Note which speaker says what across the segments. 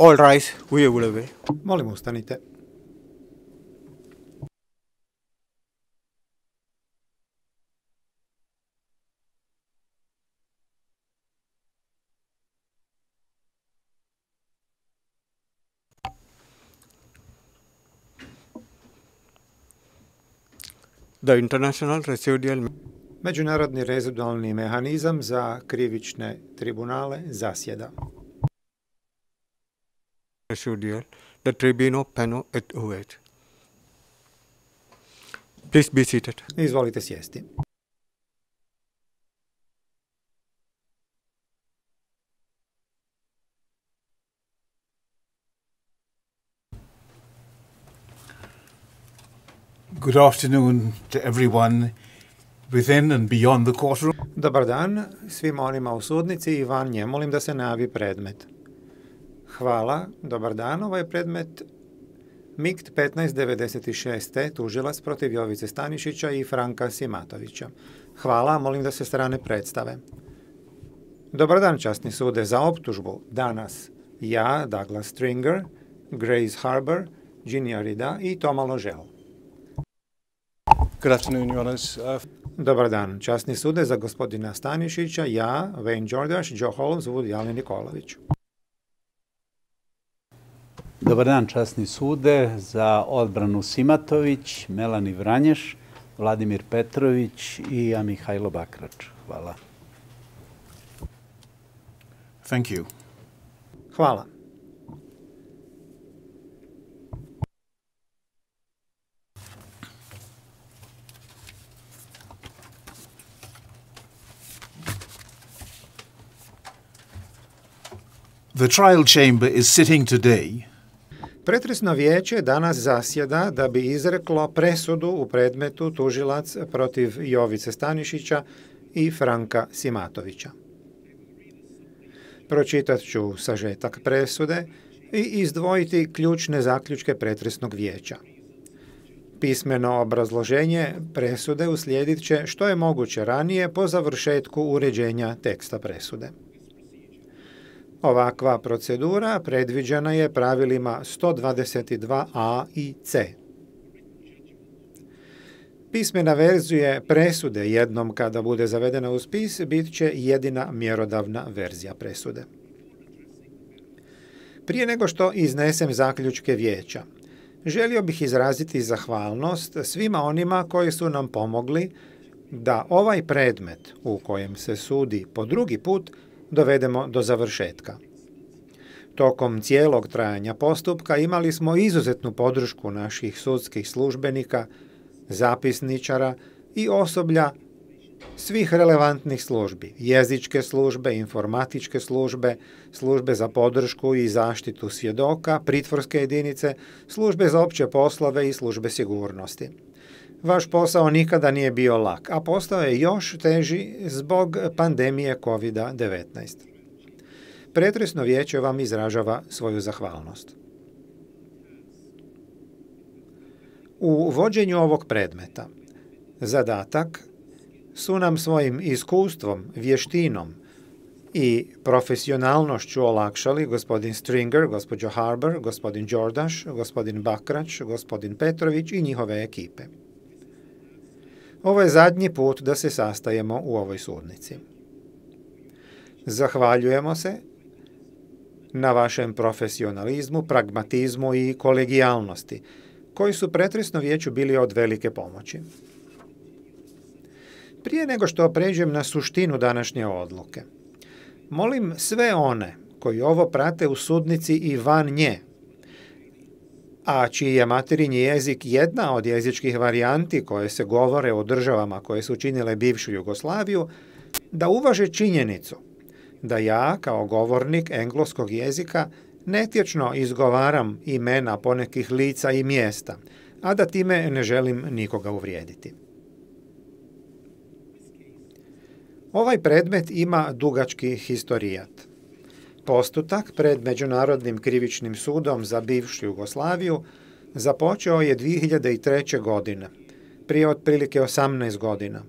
Speaker 1: All rise, we will away.
Speaker 2: Molim ustanite.
Speaker 1: The International Residual
Speaker 2: Međunarodni rezidualni mehanizam za krivične tribunale zasjeda.
Speaker 1: Residual, the Tribunal Peno et Uet. Please be seated.
Speaker 2: Izvolite sjesti.
Speaker 3: Good afternoon to everyone within and beyond the courtroom.
Speaker 2: Dobar dan svima onima u sudnici i van nje. Molim da se najavi predmet. Hvala. Dobar dan. Ovaj predmet MIKT 1596. tužilac protiv Jovice Stanišića i Franka Simatovića. Hvala. Molim da se strane predstave. Dobar dan, časni sude, za optužbu. Danas ja, Douglas Stringer, Grace Harbor, Ginny Rida i Toma Ložel.
Speaker 4: Good afternoon, Your Honours. Uh,
Speaker 2: Dobar dan, časni sude za gospodina Stanišića, ja, Wayne Jordaš, Joe Holmes, Woody Allen Nikolović.
Speaker 5: Dobar dan, časni sude, za odbranu Simatović, Melani Vranješ, Vladimir Petrović i ja Mihajlo Bakrač. Hvala.
Speaker 3: Thank you.
Speaker 2: Hvala.
Speaker 3: The trial chamber is sitting today
Speaker 2: Pretresno vijeće danas zasjeda da bi izreklo presudu u predmetu tužilac protiv Jovice Stanišića i Franka Simatovića. Pročitat ću sažetak presude i izdvojiti ključne zaključke pretresnog vijeća. Pismeno obrazloženje presude uslijedit će što je moguće ranije po završetku uređenja teksta presude. Ovakva procedura predviđena je pravilima 122a i c. Pismena verzije presude jednom kada bude zavedena u spis bit će jedina mjerodavna verzija presude. Prije nego što iznesem zaključke vijeća, želio bih izraziti zahvalnost svima onima koji su nam pomogli da ovaj predmet u kojem se sudi po drugi put dovedemo do završetka. Tokom cijelog trajanja postupka imali smo izuzetnu podršku naših sudskih službenika, zapisničara i osoblja svih relevantnih službi, jezičke službe, informatičke službe, službe za podršku i zaštitu svjedoka, pritvorske jedinice, službe za opće poslove i službe sigurnosti. Vaš posao nikada nije bio lak, a postao je još teži zbog pandemije COVID-19. Pretresno vijeće vam izražava svoju zahvalnost. U vođenju ovog predmeta zadatak su nam svojim iskustvom, vještinom i profesionalnošću olakšali gospodin Stringer, gospođo Harbour, gospodin Đordaš, gospodin Bakrač, gospodin Petrović i njihove ekipe. Ovo je zadnji put da se sastajemo u ovoj sudnici. Zahvaljujemo se na vašem profesionalizmu, pragmatizmu i kolegijalnosti, koji su pretresno vijeću bili od velike pomoći. Prije nego što pređem na suštinu današnje odluke, molim sve one koji ovo prate u sudnici i van nje, a čiji je materinji jezik jedna od jezičkih varijanti koje se govore o državama koje su činile bivšu Jugoslaviju, da uvaže činjenicu da ja, kao govornik engleskog jezika, netječno izgovaram imena ponekih lica i mjesta, a da time ne želim nikoga uvrijediti. Ovaj predmet ima dugački historijat. Postutak pred Međunarodnim krivičnim sudom za bivšu Jugoslaviju započeo je 2003. godine, prije otprilike 18 godina,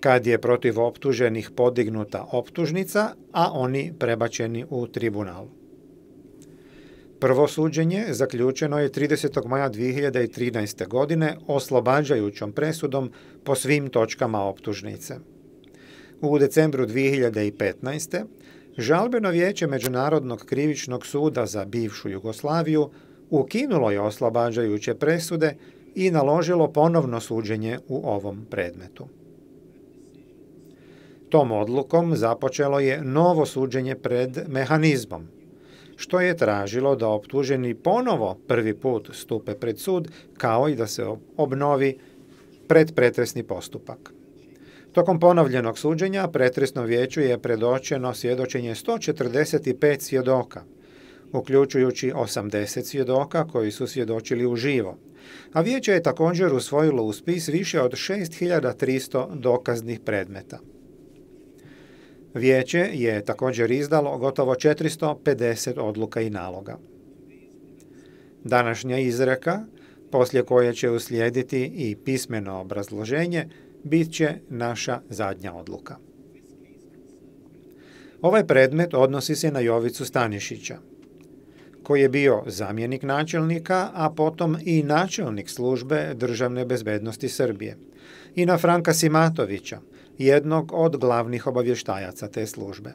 Speaker 2: kad je protiv optuženih podignuta optužnica, a oni prebačeni u tribunal. Prvo suđenje zaključeno je 30. maja 2013. godine oslobađajućom presudom po svim točkama optužnice. U decembru 2015. Žalbeno vijeće Međunarodnog krivičnog suda za bivšu Jugoslaviju ukinulo je oslobađajuće presude i naložilo ponovno suđenje u ovom predmetu. Tom odlukom započelo je novo suđenje pred mehanizmom, što je tražilo da optuženi ponovo prvi put stupe pred sud, kao i da se obnovi predpretresni postupak. Tokom ponovljenog suđenja pretresno vijeću je predočeno svjedočenje 145 svjedoka, uključujući 80 svjedoka koji su svjedočili uživo. A vijeće je također usvojilo u spis više od 6300 dokaznih predmeta. Vijeće je također izdalo gotovo 450 odluka i naloga. Današnja izreka, poslije koje će uslijediti i pismeno obrazloženje, bit će naša zadnja odluka. Ovaj predmet odnosi se na Jovicu Stanišića, koji je bio zamjenik načelnika, a potom i načelnik službe državne bezbednosti Srbije, i na Franka Simatovića, jednog od glavnih obavještajaca te službe.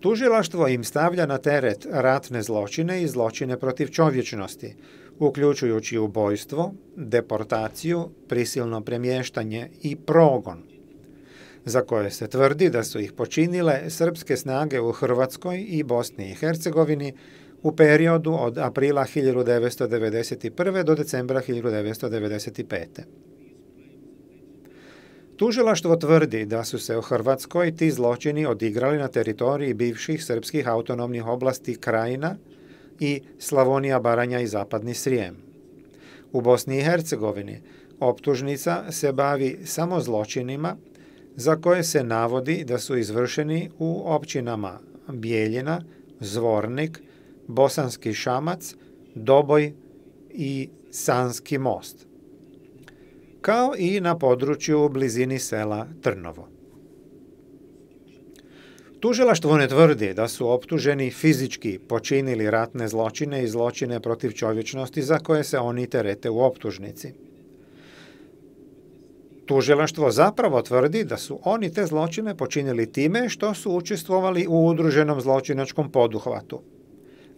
Speaker 2: Tužilaštvo im stavlja na teret ratne zločine i zločine protiv čovječnosti, uključujući ubojstvo, deportaciju, prisilno premještanje i progon, za koje se tvrdi da su ih počinile srpske snage u Hrvatskoj i Bosni i Hercegovini u periodu od aprila 1991. do decembra 1995. Tužilaštvo tvrdi da su se u Hrvatskoj ti zločini odigrali na teritoriji bivših srpskih autonomnih oblasti Krajina i Slavonija, Baranja i Zapadni Srijem. U Bosni i Hercegovini optužnica se bavi samo zločinima za koje se navodi da su izvršeni u općinama Bijeljina, Zvornik, Bosanski Šamac, Doboj i Sanski most kao i na području u blizini sela Trnovo. Tužilaštvo ne tvrdi da su optuženi fizički počinili ratne zločine i zločine protiv čovječnosti za koje se oni terete u optužnici. Tužilaštvo zapravo tvrdi da su oni te zločine počinili time što su učestvovali u udruženom zločinačkom poduhvatu.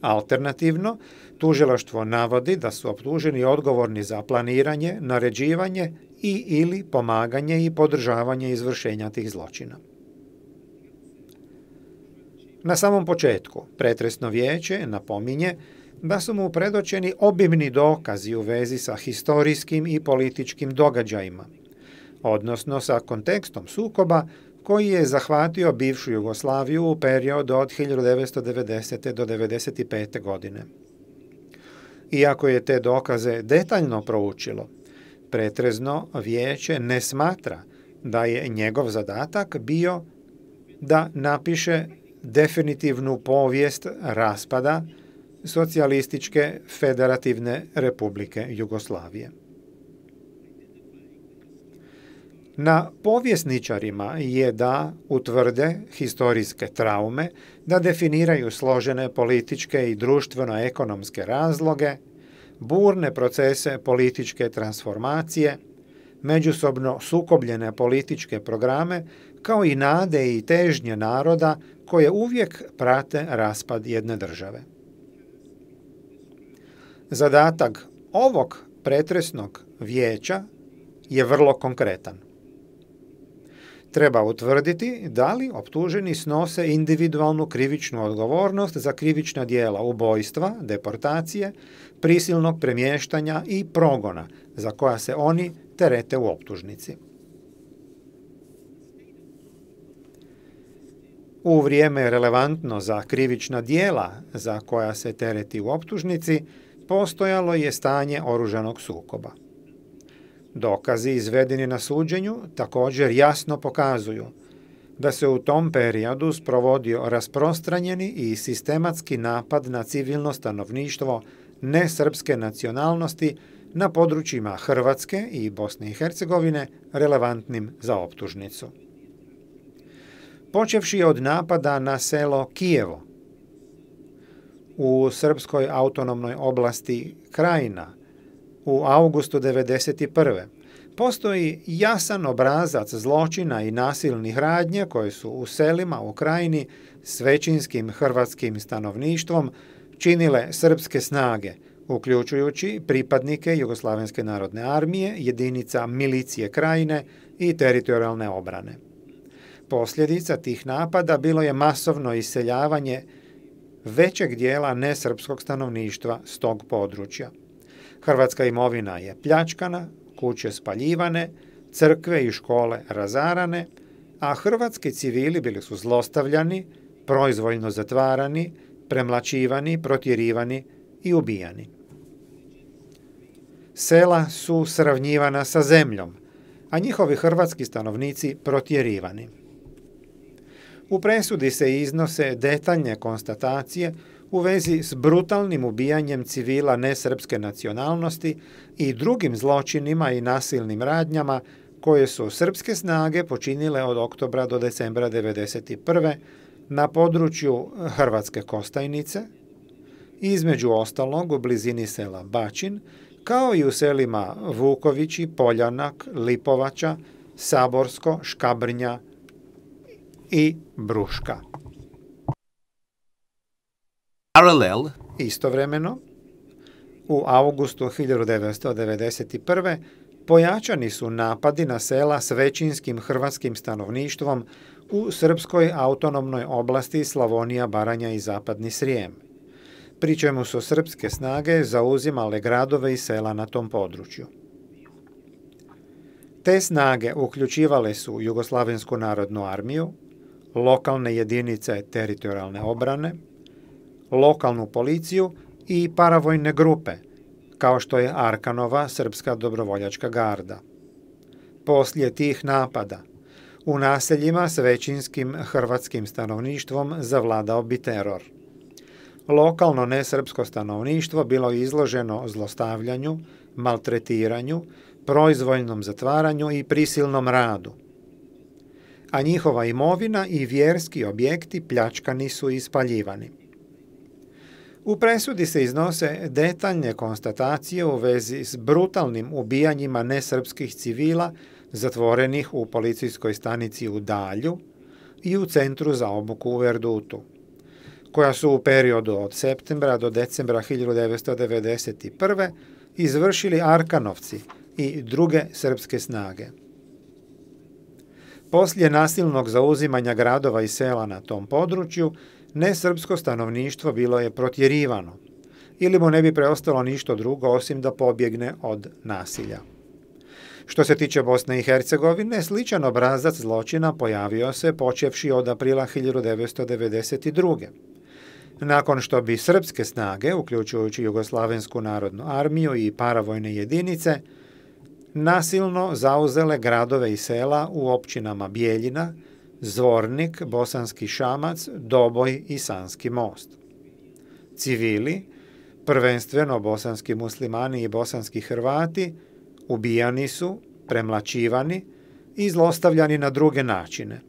Speaker 2: Alternativno, tužilaštvo navodi da su optuženi odgovorni za planiranje, naređivanje i ili pomaganje i podržavanje izvršenja tih zločina. Na samom početku, pretresno vijeće napominje da su mu predočeni obimni dokazi u vezi sa historijskim i političkim događajima, odnosno sa kontekstom sukoba koji je zahvatio bivšu Jugoslaviju u periodu od 1990. do 1995. godine. Iako je te dokaze detaljno proučilo, pretrezno vijeće ne smatra da je njegov zadatak bio da napiše definitivnu povijest raspada socijalističke federativne republike Jugoslavije. Na povjesničarima je da utvrde historijske traume, da definiraju složene političke i društveno-ekonomske razloge, burne procese političke transformacije, međusobno sukobljene političke programe, kao i nade i težnje naroda koje uvijek prate raspad jedne države. Zadatak ovog pretresnog vijeća je vrlo konkretan treba utvrditi da li optuženi snose individualnu krivičnu odgovornost za krivična dijela ubojstva, deportacije, prisilnog premještanja i progona za koja se oni terete u optužnici. U vrijeme relevantno za krivična dijela za koja se tereti u optužnici postojalo je stanje oružanog sukoba. Dokazi izvedeni na suđenju također jasno pokazuju da se u tom periodu sprovodio rasprostranjeni i sistematski napad na civilno stanovništvo nesrpske nacionalnosti na područjima Hrvatske i Bosne i Hercegovine relevantnim za optužnicu. Počevši od napada na selo Kijevo, u srpskoj autonomnoj oblasti Krajina u augustu 1991. Postoji jasan obrazac zločina i nasilnih radnje koje su u selima u Krajini s većinskim hrvatskim stanovništvom činile srpske snage, uključujući pripadnike Jugoslavenske narodne armije, jedinica milicije Krajine i teritorijalne obrane. Posljedica tih napada bilo je masovno iseljavanje većeg dijela nesrpskog stanovništva s tog područja. Hrvatska imovina je pljačkana, kuće spaljivane, crkve i škole razarane, a hrvatski civili bili su zlostavljani, proizvoljno zatvarani, premlačivani, protjerivani i ubijani. Sela su sravnjivana sa zemljom, a njihovi hrvatski stanovnici protjerivani. U presudi se iznose detaljne konstatacije u vezi s brutalnim ubijanjem civila nesrpske nacionalnosti i drugim zločinima i nasilnim radnjama koje su srpske snage počinile od oktobra do decembra 1991. na području Hrvatske Kostajnice, između ostalog u blizini sela Bačin, kao i u selima Vukovići, Poljanak, Lipovača, Saborsko, Škabrnja i Bruška.
Speaker 4: Parallel,
Speaker 2: Istovremeno, u augustu 1991. pojačani su napadi na sela s većinskim hrvatskim stanovništvom u srpskoj autonomnoj oblasti Slavonija, Baranja i Zapadni Srijem, pri čemu su srpske snage zauzimale gradove i sela na tom području. Te snage uključivale su Jugoslavensku narodnu armiju, lokalne jedinice teritorijalne obrane, lokalnu policiju i paravojne grupe, kao što je Arkanova srpska dobrovoljačka garda. Poslije tih napada, u naseljima s većinskim hrvatskim stanovništvom zavladao bi teror. Lokalno nesrpsko stanovništvo bilo izloženo zlostavljanju, maltretiranju, proizvoljnom zatvaranju i prisilnom radu. A njihova imovina i vjerski objekti pljačkani su i spaljivani. U presudi se iznose detaljne konstatacije u vezi s brutalnim ubijanjima nesrpskih civila zatvorenih u policijskoj stanici u Dalju i u Centru za obuku u Verdutu, koja su u periodu od septembra do decembra 1991. izvršili Arkanovci i druge srpske snage. Poslije nasilnog zauzimanja gradova i sela na tom području, nesrpsko stanovništvo bilo je protjerivano ili mu ne bi preostalo ništa drugo osim da pobjegne od nasilja. Što se tiče Bosne i Hercegovine, sličan obrazac zločina pojavio se počevši od aprila 1992. Nakon što bi srpske snage, uključujući Jugoslavensku narodnu armiju i paravojne jedinice, nasilno zauzele gradove i sela u općinama Bijeljina, Zvornik, Bosanski Šamac, Doboj i Sanski most. Civili, prvenstveno bosanski muslimani i bosanski Hrvati, ubijani su, premlačivani i zlostavljani na druge načine.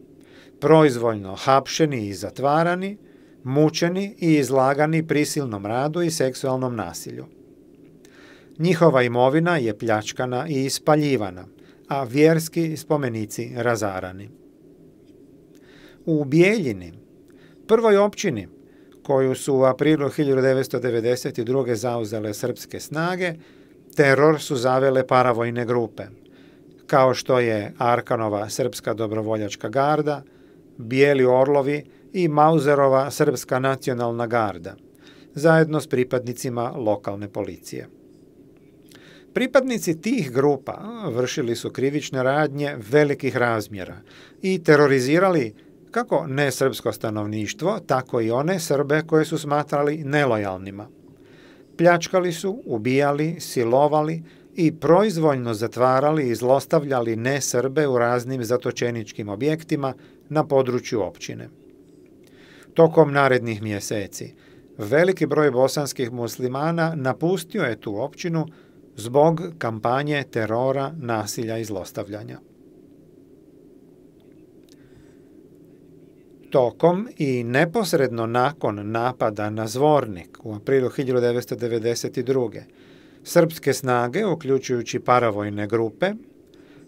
Speaker 2: Proizvoljno hapšeni i zatvarani, mučeni i izlagani prisilnom radu i seksualnom nasilju. Njihova imovina je pljačkana i ispaljivana, a vjerski spomenici razarani. U Bijeljini, prvoj općini, koju su u aprilu 1992. zauzele srpske snage, teror su zavele paravojne grupe, kao što je Arkanova srpska dobrovoljačka garda, Bijeli orlovi i Mauzerova srpska nacionalna garda, zajedno s pripadnicima lokalne policije. Pripadnici tih grupa vršili su krivične radnje velikih razmjera i terorizirali kako nesrpsko stanovništvo, tako i one Srbe koje su smatrali nelojalnima. Pljačkali su, ubijali, silovali i proizvoljno zatvarali i zlostavljali nesrbe u raznim zatočeničkim objektima na području općine. Tokom narednih mjeseci veliki broj bosanskih muslimana napustio je tu općinu zbog kampanje terora, nasilja i zlostavljanja. Tokom i neposredno nakon napada na Zvornik u aprilu 1992. srpske snage, uključujući paravojne grupe,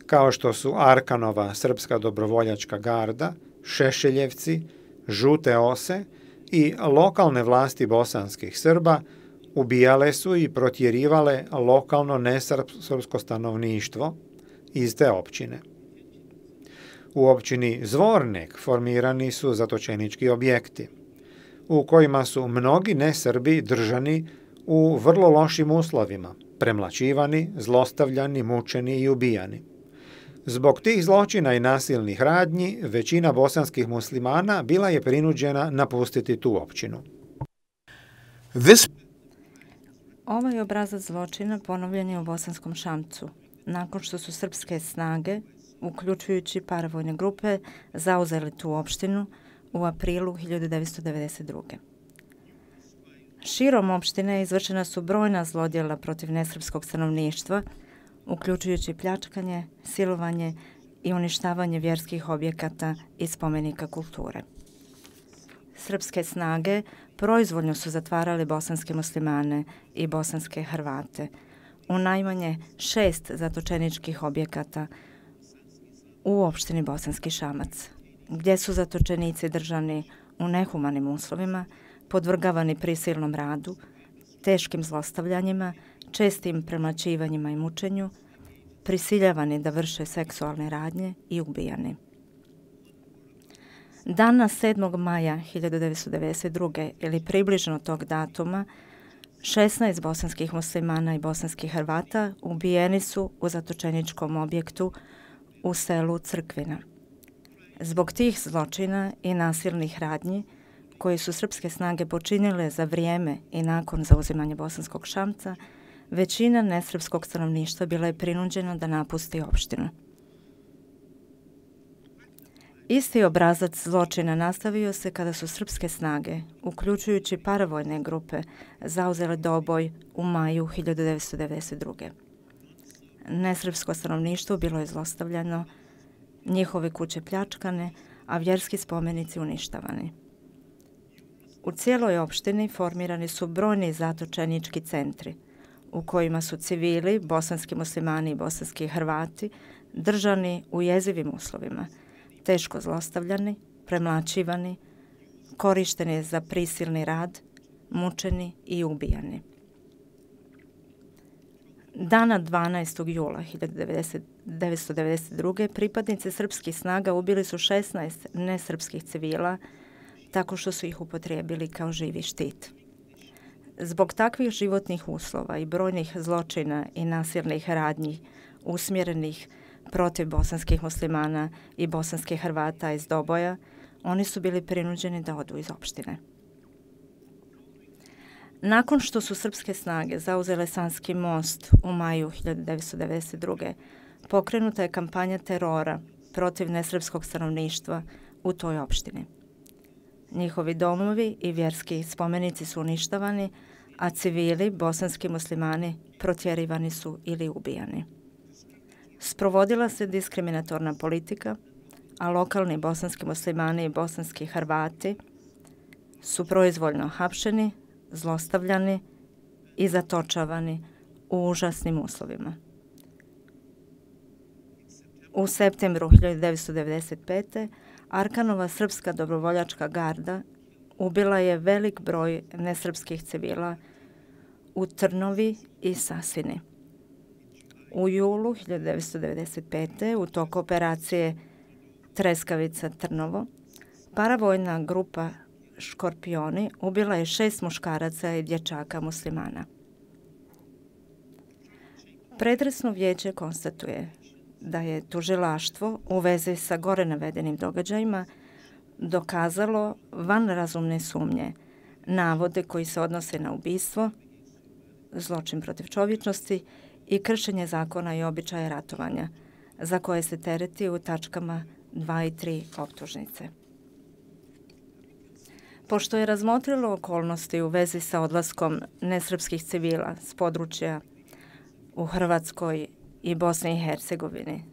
Speaker 2: kao što su Arkanova srpska dobrovoljačka garda, Šešeljevci, Žute ose i lokalne vlasti bosanskih Srba, ubijale su i protjerivale lokalno nesrpsko stanovništvo iz te općine. U općini Zvornik formirani su zatočenički objekti, u kojima su mnogi nesrbi držani u vrlo lošim uslovima, premlačivani, zlostavljani, mučeni i ubijani. Zbog tih zločina i nasilnih radnji, većina bosanskih muslimana bila je prinuđena napustiti tu općinu.
Speaker 4: This
Speaker 6: Ovaj obrazac zločina ponovljen je u Bosanskom Šamcu, nakon što su srpske snage, uključujući paravojne grupe, zauzeli tu opštinu u aprilu 1992. Širom opštine izvršena su brojna zlodjela protiv nesrpskog stanovništva, uključujući pljačkanje, silovanje i uništavanje vjerskih objekata i spomenika kulture. Srpske snage proizvoljno su zatvarali bosanske muslimane i bosanske Hrvate u najmanje šest zatočeničkih objekata u opštini Bosanski Šamac, gdje su zatočenici držani u nehumanim uslovima, podvrgavani prisilnom radu, teškim zlostavljanjima, čestim premlačivanjima i mučenju, prisiljavani da vrše seksualne radnje i ubijani. Dana 7. maja 1992. ili približno tog datuma 16 bosanskih muslimana i bosanskih Hrvata ubijeni su u zatočeničkom objektu u selu Crkvina. Zbog tih zločina i nasilnih radnji koje su srpske snage počinile za vrijeme i nakon zauzimanja bosanskog šamca, većina nesrpskog stanovništva bila je prinuđena da napusti opštinu. Isti obrazac zločina nastavio se kada su srpske snage, uključujući paravojne grupe, zauzele doboj u maju 1992. Nesrpsko stanovništvo bilo je zlostavljano, njihove kuće pljačkane, a vjerski spomenici uništavani. U cijeloj opštini formirani su brojni zatočenički centri, u kojima su civili, bosanski muslimani i bosanski Hrvati, držani u jezivim uslovima – teško zlostavljani, premlačivani, korišteni za prisilni rad, mučeni i ubijani. Dana 12. jula 1992. pripadnici srpskih snaga ubili su 16 nesrpskih civila tako što su ih upotrijebili kao živi štit. Zbog takvih životnih uslova i brojnih zločina i nasilnih radnji usmjerenih protiv bosanskih muslimana i bosanskih Hrvata iz Doboja, oni su bili prinuđeni da odu iz opštine. Nakon što su srpske snage zauzele Sanski most u maju 1992. pokrenuta je kampanja terora protiv nesrpskog stanovništva u toj opštini. Njihovi domovi i vjerski spomenici su uništavani, a civili, bosanski muslimani, protjerivani su ili ubijani. Sprovodila se diskriminatorna politika, a lokalni bosanski muslimani i bosanski Hrvati su proizvoljno hapšeni, zlostavljani i zatočavani u užasnim uslovima. U septembru 1995. Arkanova srpska dobrovoljačka garda ubila je velik broj nesrpskih civila u Trnovi i Sasini. U julu 1995. u toku operacije Treskavica Trnovo, paravojna grupa Škorpioni ubila je šest muškaraca i dječaka muslimana. Predresno vijeće konstatuje da je tužilaštvo u vezi sa gore navedenim događajima dokazalo van razumne sumnje navode koji se odnose na ubistvo, zločin protiv čovječnosti i kršenje zakona i običaje ratovanja, za koje se tereti u tačkama 2 i 3 optužnice. Pošto je razmotrilo okolnosti u vezi sa odlaskom nesrpskih civila s područja u Hrvatskoj i Bosni i Hercegovini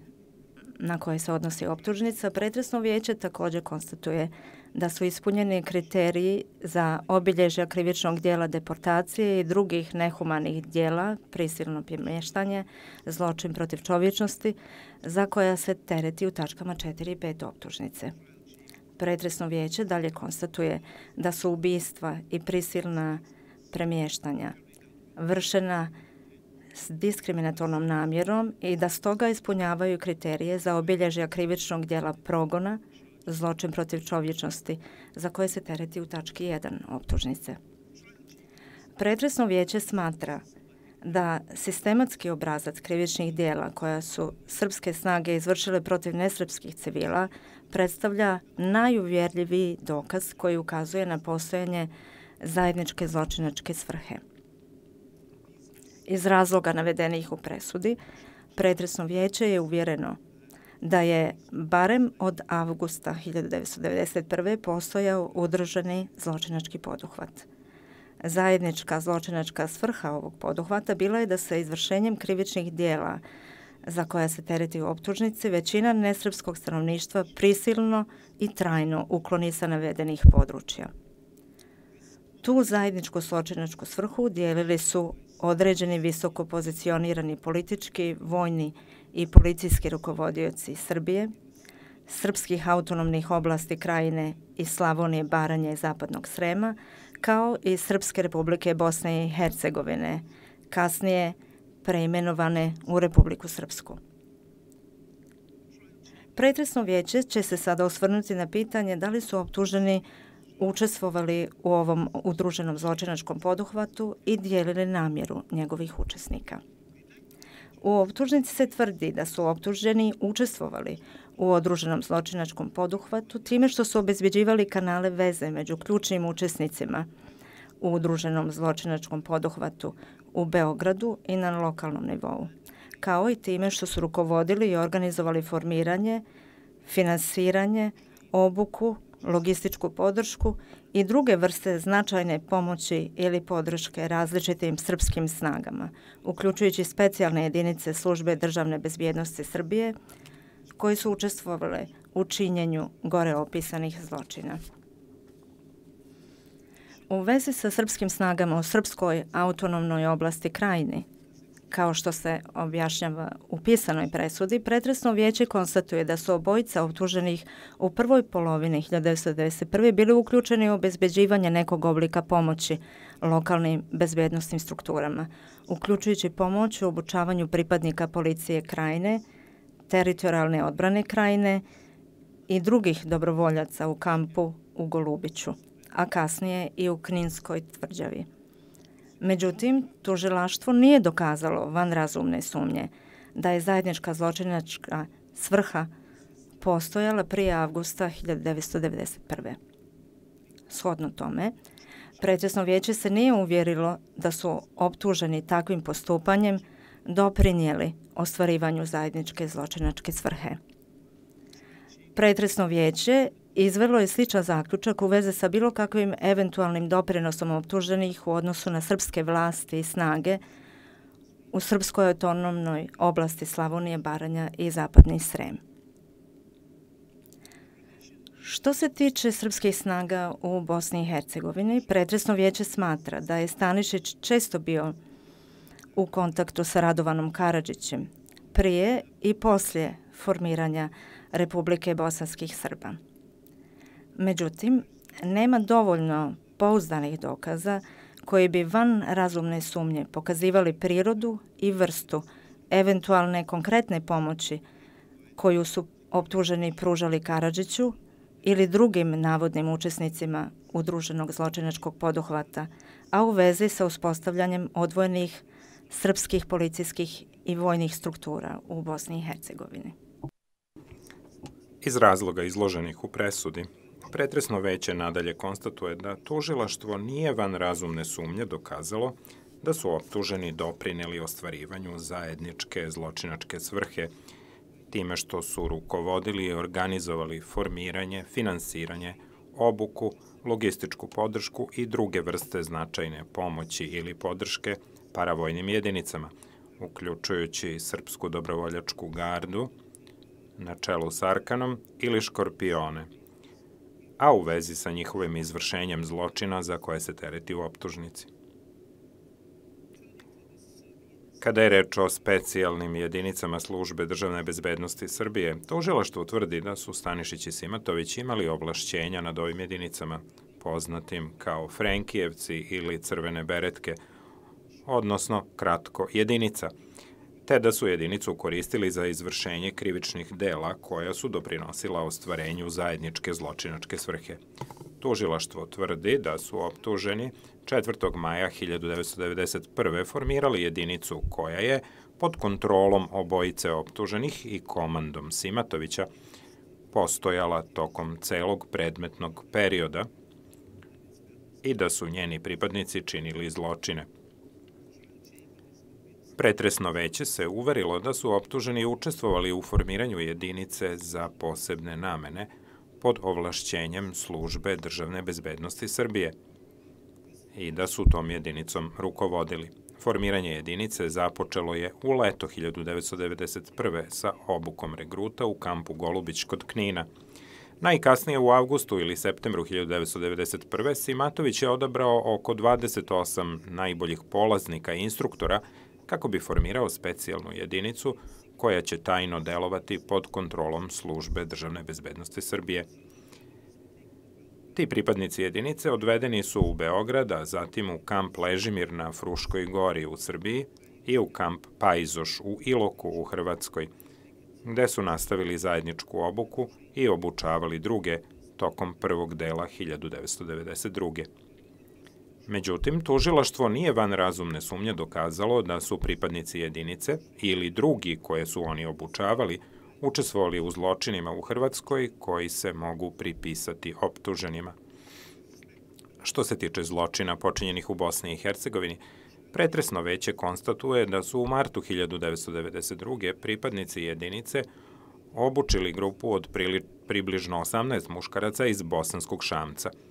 Speaker 6: na koje se odnosi optužnica, pretresno vijeće također konstatuje da su ispunjeni kriteriji za obilježja krivičnog dijela deportacije i drugih nehumanih dijela, prisilno premještanje, zločin protiv čovječnosti, za koja se tereti u tačkama 4 i 5 optužnice. Pretresno vijeće dalje konstatuje da su ubistva i prisilna premještanja vršena s diskriminatornom namjerom i da stoga ispunjavaju kriterije za obilježja krivičnog dijela progona, zločin protiv čovječnosti, za koje se tereti u tački 1 optužnice. Pretresno vijeće smatra da sistematski obrazac krivičnih dijela koja su srpske snage izvršile protiv nesrpskih civila predstavlja najuvjerljiviji dokaz koji ukazuje na postojanje zajedničke zločinačke svrhe. Iz razloga navedenih u presudi, pretresno vijeće je uvjereno da je barem od avgusta 1991. postojao udruženi zločinački poduhvat. Zajednička zločinačka svrha ovog poduhvata bila je da se izvršenjem krivičnih dijela za koja se tereti u optužnici većina nesrpskog stanovništva prisilno i trajno ukloni sa navedenih područja. Tu zajedničku zločinačku svrhu dijelili su određeni visoko pozicionirani politički, vojni i policijski rukovodioci Srbije, srpskih autonomnih oblasti krajine i Slavonije, Baranje i Zapadnog Srema, kao i Srpske republike Bosne i Hercegovine, kasnije preimenovane u Republiku Srpsku. Pretresno vijeće će se sada osvrnuti na pitanje da li su optuženi učestvovali u ovom udruženom zločinačkom poduhvatu i dijelili namjeru njegovih učesnika. U optužnici se tvrdi da su optuženi učestvovali u odruženom zločinačkom poduhvatu time što su obezbeđivali kanale veze među ključnim učesnicima u udruženom zločinačkom poduhvatu u Beogradu i na lokalnom nivou, kao i time što su rukovodili i organizovali formiranje, finansiranje, obuku, logističku podršku i druge vrste značajne pomoći ili podrške različitim srpskim snagama, uključujući specijalne jedinice službe državne bezbjednosti Srbije, koji su učestvovale u činjenju gore opisanih zločina. U vezi sa srpskim snagama u srpskoj autonomnoj oblasti krajini, kao što se objašnjava u pisanoj presudi, pretresno vijeće konstatuje da su obojica optuženih u prvoj polovini 1991. bili uključeni u obezbeđivanje nekog oblika pomoći lokalnim bezbjednostnim strukturama, uključujući pomoć u obučavanju pripadnika policije krajine, teritorijalne odbrane krajine i drugih dobrovoljaca u kampu u Golubiću, a kasnije i u Kninskoj tvrđavi. Međutim, tužilaštvo nije dokazalo van razumne sumnje da je zajednička zločinačka svrha postojala prije avgusta 1991. Shodno tome, Pretresno vijeće se nije uvjerilo da su optuženi takvim postupanjem doprinijeli ostvarivanju zajedničke zločinačke svrhe. Pretresno vijeće izvelo je sličan zaključak u veze sa bilo kakvim eventualnim doprinosom optuženih u odnosu na srpske vlasti i snage u srpskoj autonomnoj oblasti Slavonije, Baranja i Zapadni Srem. Što se tiče srpskih snaga u Bosni i Hercegovini, Pretresno vijeće smatra da je Stanišić često bio u kontaktu sa Radovanom Karadžićem prije i poslije formiranja Republike Bosanskih Srba. Međutim, nema dovoljno pouzdanih dokaza koji bi van razumne sumnje pokazivali prirodu i vrstu eventualne konkretne pomoći koju su optuženi pružali Karadžiću ili drugim navodnim učesnicima udruženog zločinačkog poduhvata, a u vezi sa uspostavljanjem odvojenih srpskih policijskih i vojnih struktura u Bosni i Hercegovini.
Speaker 7: Iz razloga izloženih u presudi, Pretresno veće nadalje konstatuje da tužilaštvo nije van razumne sumnje dokazalo da su optuženi doprineli ostvarivanju zajedničke zločinačke svrhe time što su rukovodili i organizovali formiranje, finansiranje, obuku, logističku podršku i druge vrste značajne pomoći ili podrške paravojnim jedinicama, uključujući Srpsku dobrovoljačku gardu, na čelu s Arkanom ili Škorpione, a u vezi sa njihovim izvršenjem zločina za koje se tereti u optužnici. Kada je reč o specijalnim jedinicama službe državne bezbednosti Srbije, tužilaštvo tvrdi da su Stanišić i Simatović imali ovlašćenja nad ovim jedinicama, poznatim kao Frenkijevci ili Crvene beretke, odnosno kratko jedinica, te da su jedinicu koristili za izvršenje krivičnih dela koja su doprinosila ostvarenju zajedničke zločinačke svrhe. Tužilaštvo tvrdi da su optuženi 4. maja 1991. formirali jedinicu koja je pod kontrolom obojice optuženih i komandom Simatovića postojala tokom celog predmetnog perioda i da su njeni pripadnici činili zločine. Pretresno veće se uverilo da su optuženi učestvovali u formiranju jedinice za posebne namene pod ovlašćenjem službe državne bezbednosti Srbije i da su tom jedinicom rukovodili. Formiranje jedinice započelo je u leto 1991. sa obukom regruta u kampu Golubić kod Knina. Najkasnije u avgustu ili septembru 1991. Simatović je odabrao oko 28 najboljih polaznika i instruktora kako bi formirao specijalnu jedinicu koja će tajno delovati pod kontrolom službe državne bezbednosti Srbije. Ti pripadnici jedinice odvedeni su u Beograd, a zatim u kamp Ležimir na Fruškoj gori u Srbiji i u kamp Pajzoš u Iloku u Hrvatskoj, gde su nastavili zajedničku obuku i obučavali druge tokom prvog dela 1992. Međutim, tužilaštvo nije van razumne sumnje dokazalo da su pripadnici jedinice ili drugi koje su oni obučavali učestvovali u zločinima u Hrvatskoj koji se mogu pripisati optuženima. Što se tiče zločina počinjenih u Bosni i Hercegovini, pretresno veće konstatuje da su u martu 1992. pripadnici jedinice obučili grupu od približno 18 muškaraca iz bosanskog šamca –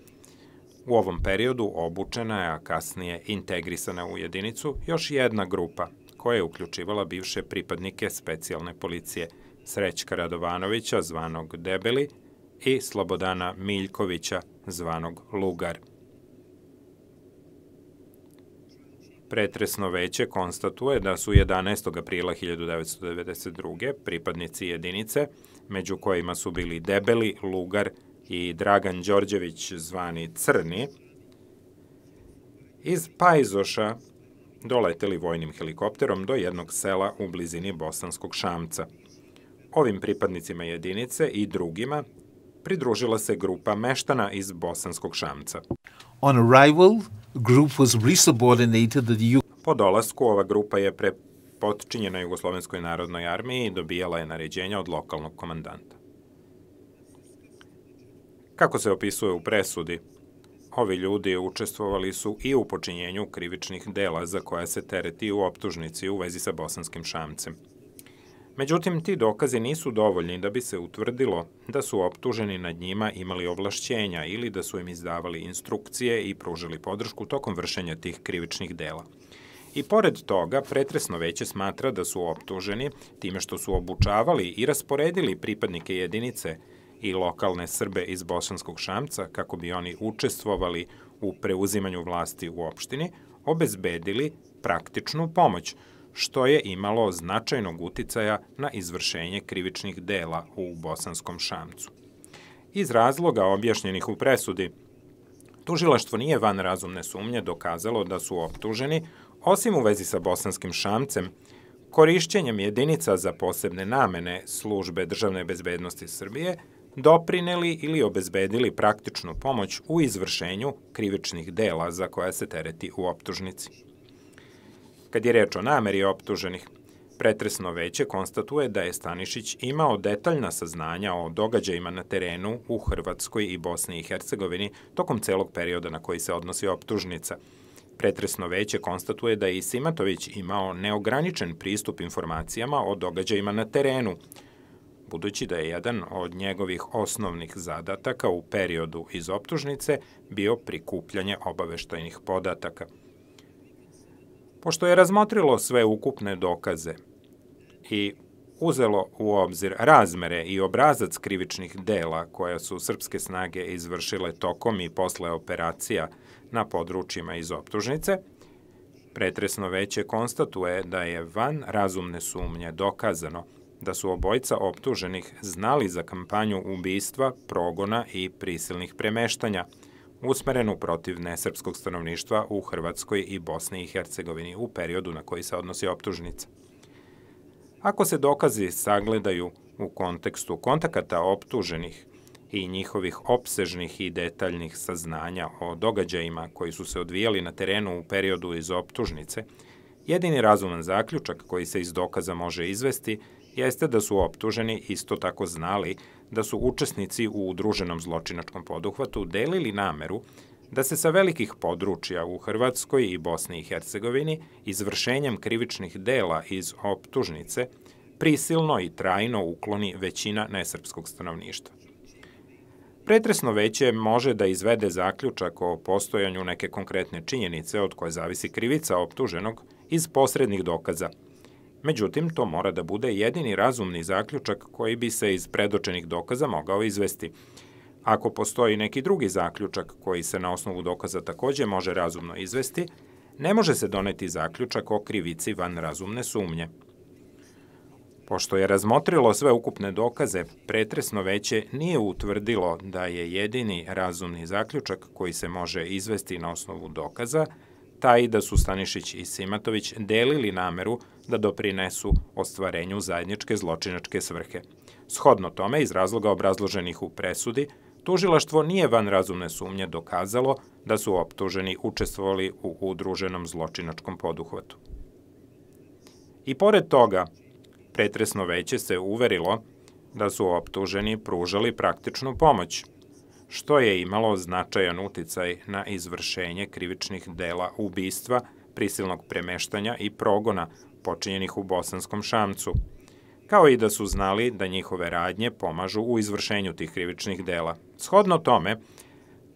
Speaker 7: U ovom periodu obučena je, a kasnije integrisana u jedinicu, još jedna grupa koja je uključivala bivše pripadnike specijalne policije Srećka Radovanovića, zvanog Debeli, i Slobodana Miljkovića, zvanog Lugar. Pretresno veće konstatuje da su 11. aprila 1992. pripadnici jedinice, među kojima su bili Debeli, Lugar i Dragan Đorđević zvani Crni, iz Pajzoša doleteli vojnim helikopterom do jednog sela u blizini Bosanskog Šamca. Ovim pripadnicima jedinice i drugima pridružila se grupa meštana iz Bosanskog Šamca.
Speaker 4: On arrival, group was resubordinated to the
Speaker 7: Po dolasku ova grupa je pre potčinjena Jugoslovenskoj narodnoj armiji i dobijala je naređenja od lokalnog komandanta. Kako se opisuje u presudi, ovi ljudi učestvovali su i u počinjenju krivičnih dela za koja se tereti u optužnici u vezi sa bosanskim šamcem. Međutim, ti dokazi nisu dovoljni da bi se utvrdilo da su optuženi nad njima imali ovlašćenja ili da su im izdavali instrukcije i pružili podršku tokom vršenja tih krivičnih dela. I pored toga, pretresno veće smatra da su optuženi time što su obučavali i rasporedili pripadnike jedinice i lokalne Srbe iz Bosanskog Šamca kako bi oni učestvovali u preuzimanju vlasti u opštini, obezbedili praktičnu pomoć, što je imalo značajnog uticaja na izvršenje krivičnih dela u Bosanskom Šamcu. Iz razloga objašnjenih u presudi, tužilaštvo nije van razumne sumnje dokazalo da su optuženi, osim u vezi sa Bosanskim Šamcem, korišćenjem jedinica za posebne namene službe državne bezbednosti Srbije, doprineli ili obezbedili praktičnu pomoć u izvršenju krivičnih dela za koja se tereti u optužnici. Kad je reč o nameri optuženih, pretresno veće konstatuje da je Stanišić imao detaljna saznanja o događajima na terenu u Hrvatskoj i Bosni i Hercegovini tokom celog perioda na koji se odnosi optužnica. Pretresno veće konstatuje da je i Simatović imao neograničen pristup informacijama o događajima na terenu, budući da je jedan od njegovih osnovnih zadataka u periodu iz optužnice bio prikupljanje obaveštajnih podataka. Pošto je razmotrilo sve ukupne dokaze i uzelo u obzir razmere i obrazac krivičnih dela koja su srpske snage izvršile tokom i posle operacija na područjima iz optužnice, pretresno veće konstatuje da je van razumne sumnje dokazano da su obojca optuženih znali za kampanju ubistva, progona i prisilnih premeštanja, usmerenu protiv nesrpskog stanovništva u Hrvatskoj i Bosni i Hercegovini u periodu na koji se odnosi optužnica. Ako se dokazi sagledaju u kontekstu kontakata optuženih i njihovih opsežnih i detaljnih saznanja o događajima koji su se odvijali na terenu u periodu iz optužnice, jedini razuman zaključak koji se iz dokaza može izvesti jeste da su optuženi isto tako znali da su učesnici u udruženom zločinačkom poduhvatu delili nameru da se sa velikih područja u Hrvatskoj i Bosni i Hercegovini izvršenjem krivičnih dela iz optužnice prisilno i trajno ukloni većina nesrpskog stanovništva. Pretresno veće može da izvede zaključak o postojanju neke konkretne činjenice od koje zavisi krivica optuženog iz posrednih dokaza. Međutim, to mora da bude jedini razumni zaključak koji bi se iz predočenih dokaza mogao izvesti – Ako postoji neki drugi zaključak koji se na osnovu dokaza takođe može razumno izvesti, ne može se doneti zaključak o krivici van razumne sumnje. Pošto je razmotrilo sve ukupne dokaze, pretresno veće nije utvrdilo da je jedini razumni zaključak koji se može izvesti na osnovu dokaza taj da su Stanišić i Simatović delili nameru da doprinesu ostvarenju zajedničke zločinačke svrhe. Shodno tome, iz razloga obrazloženih u presudi, Tužilaštvo nije van razumne sumnje dokazalo da su optuženi učestvovali u udruženom zločinačkom poduhvatu. I pored toga, pretresno veće se uverilo da su optuženi pružali praktičnu pomoć, što je imalo značajan uticaj na izvršenje krivičnih dela ubistva, prisilnog premeštanja i progona počinjenih u Bosanskom šamcu – kao i da su znali da njihove radnje pomažu u izvršenju tih krivičnih dela. Shodno tome,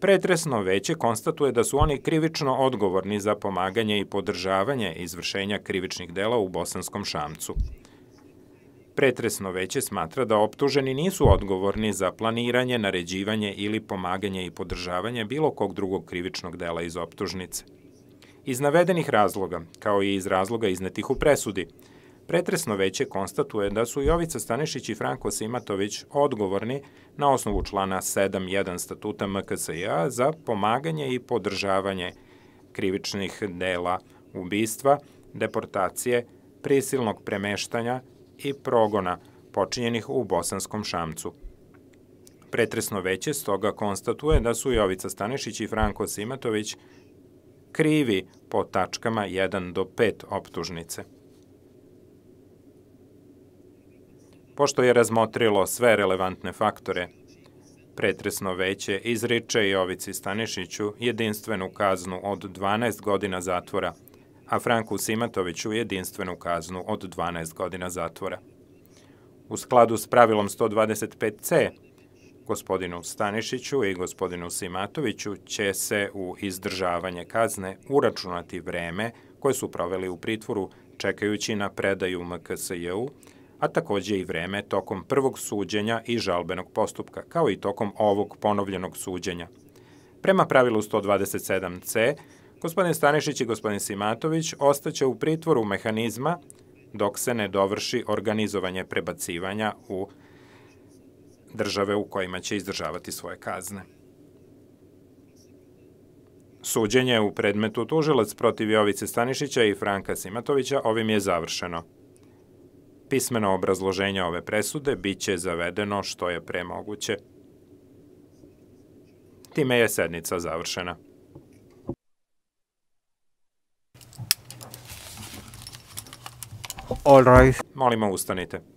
Speaker 7: pretresno veće konstatuje da su oni krivično odgovorni za pomaganje i podržavanje izvršenja krivičnih dela u Bosanskom šamcu. Pretresno veće smatra da optuženi nisu odgovorni za planiranje, naređivanje ili pomaganje i podržavanje bilo kog drugog krivičnog dela iz optužnice. Iz navedenih razloga, kao i iz razloga iznetih u presudi, Pretresno veće konstatuje da su Jovica Stanišić i Franko Simatović odgovorni na osnovu člana 7.1 statuta MKSIA za pomaganje i podržavanje krivičnih dela ubistva, deportacije, prisilnog premeštanja i progona počinjenih u Bosanskom šamcu. Pretresno veće stoga konstatuje da su Jovica Stanišić i Franko Simatović krivi po tačkama 1 do 5 optužnice. Pošto je razmotrilo sve relevantne faktore, pretresno veće izriče Jovici Stanišiću jedinstvenu kaznu od 12 godina zatvora, a Franku Simatoviću jedinstvenu kaznu od 12 godina zatvora. U skladu s pravilom 125c, gospodinu Stanišiću i gospodinu Simatoviću će se u izdržavanje kazne uračunati vreme koje su proveli u pritvoru čekajući na predaju MKSJ-u, a takođe i vreme tokom prvog suđenja i žalbenog postupka, kao i tokom ovog ponovljenog suđenja. Prema pravilu 127c, gospodin Stanišić i gospodin Simatović ostaće u pritvoru mehanizma dok se ne dovrši organizovanje prebacivanja u države u kojima će izdržavati svoje kazne. Suđenje u predmetu tužilac protiv Jovice Stanišića i Franka Simatovića ovim je završeno. Pismeno obrazloženje ove presude biće zavedeno što je pre moguće. Time je sednica završena.
Speaker 1: All right.
Speaker 7: Molimo, ustanite.